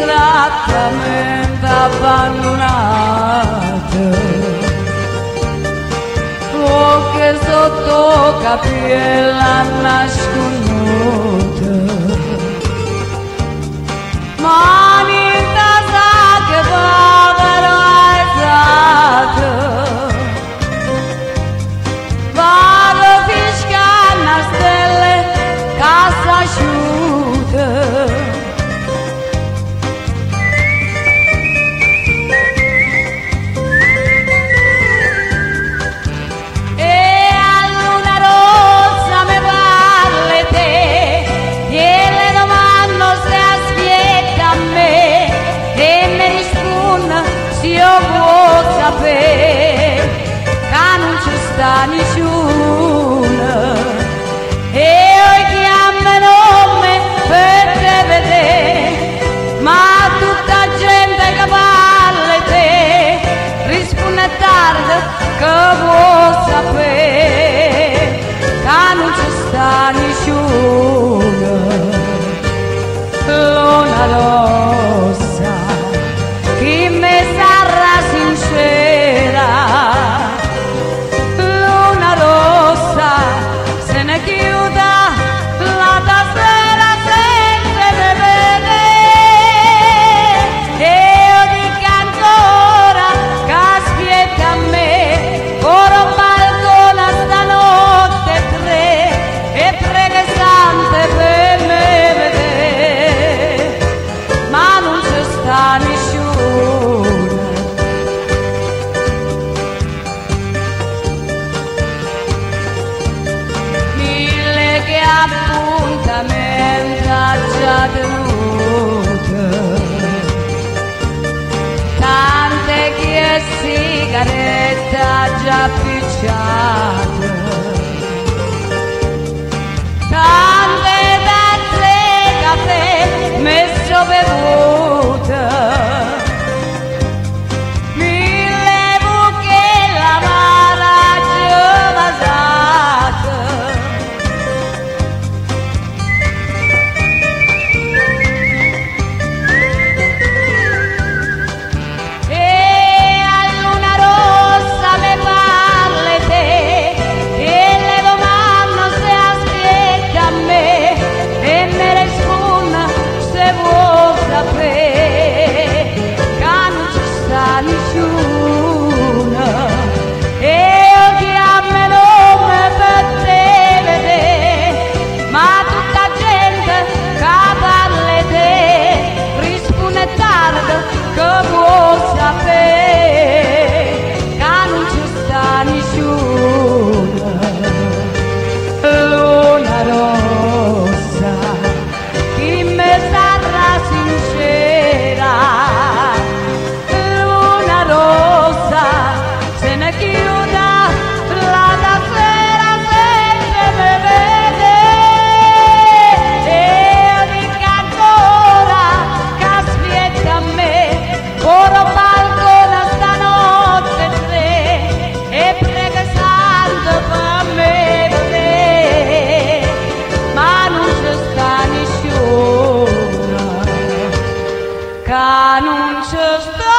trattamente abbandonate o che sotto capiella 大英雄。的家。Ca non c'è stato